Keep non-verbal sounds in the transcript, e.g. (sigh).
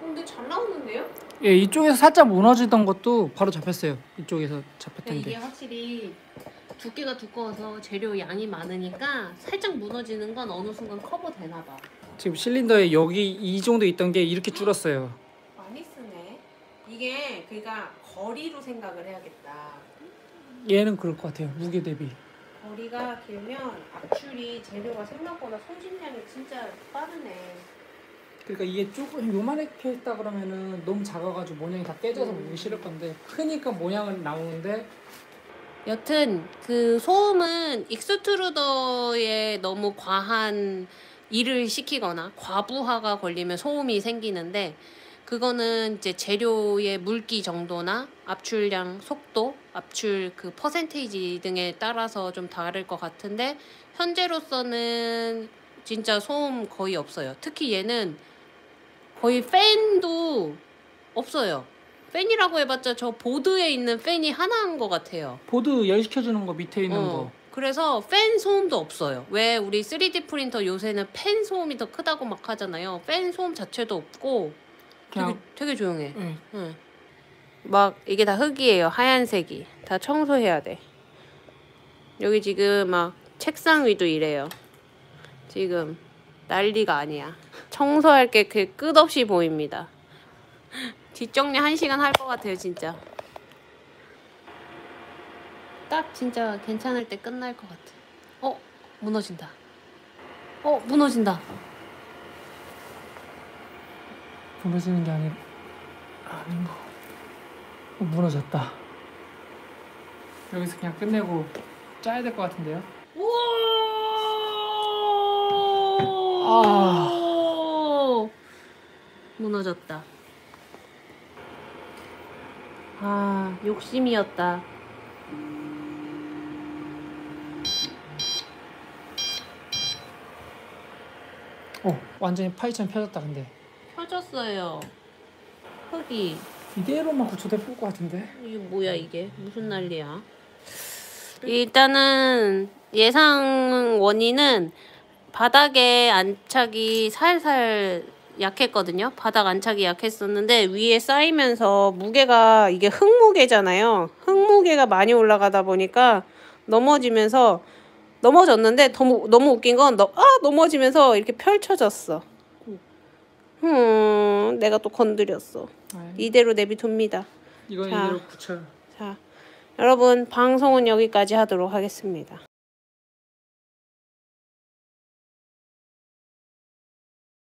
근데 잘 나오는데요? 예, 이쪽에서 살짝 무너지던 것도 바로 잡혔어요. 이쪽에서 잡혔던 이게 게. 확실히 두께가 두꺼워서 재료 양이 많으니까 살짝 무너지는 건 어느 순간 커버 되나 봐. 지금 실린더에 여기 이 정도 있던 게 이렇게 줄었어요. 많이 쓰네. 이게 그러니까 거리로 생각을 해야겠다. 얘는 그럴 것 같아요. 무게 대비. 거리가 길면 압출이 재료가 생각보다 손질량이 진짜 빠르네. 그러니까 이게 조금 요만하게 했다 그러면은 너무 작아가지고 모양이 다 깨져서 음. 보기 싫을 건데 크니까 모양은 나오는데 여튼 그 소음은 extruder에 너무 과한 일을 시키거나 과부하가 걸리면 소음이 생기는데 그거는 이제 재료의 물기 정도나 압출량 속도, 압출 그 퍼센테이지 등에 따라서 좀 다를 것 같은데 현재로서는 진짜 소음 거의 없어요. 특히 얘는 거의 팬도 없어요. 팬이라고 해봤자 저 보드에 있는 팬이 하나인 것 같아요. 보드 열 시켜주는 거 밑에 있는 어, 거. 그래서 팬 소음도 없어요. 왜 우리 3D 프린터 요새는 팬 소음이 더 크다고 막 하잖아요. 팬 소음 자체도 없고 되게, 그냥 되게 조용해. 예. 응. 막 이게 다 흙이에요. 하얀색이. 다 청소해야 돼. 여기 지금 막 책상 위도 이래요. 지금 난리가 아니야. 청소할 게 그 끝없이 보입니다. (laughs) 뒷정리 한 시간 할 것 같아요, 진짜. 딱 진짜 괜찮을 때 끝날 것 같아. 어, 무너진다. 어, 무너진다. 무너지는 게 아니 아닌 거. 어, 무너졌다. 여기서 그냥 끝내고 짜야 될 것 같은데요. 우와! 무너졌다. 아, 욕심이었다. 어, 완전히 파이처럼 펴졌다 근데 펴졌어요. 흙이. 이대로만 고쳐도 예쁠 것 같은데. 이게 뭐야 이게? 무슨 난리야? 일단은 예상 원인은 바닥에 안착이 살살 약했거든요. 바닥 안착이 약했었는데 위에 쌓이면서 무게가 이게 흙무게잖아요. 흙무게가 많이 올라가다 보니까 넘어지면서 넘어졌는데 너무 너무 웃긴 건 너, 아 넘어지면서 이렇게 펼쳐졌어. 음, 내가 또 건드렸어. 아, 이대로 내비둡니다. 이건 자. 이대로 붙여요. 자, 여러분 방송은 여기까지 하도록 하겠습니다.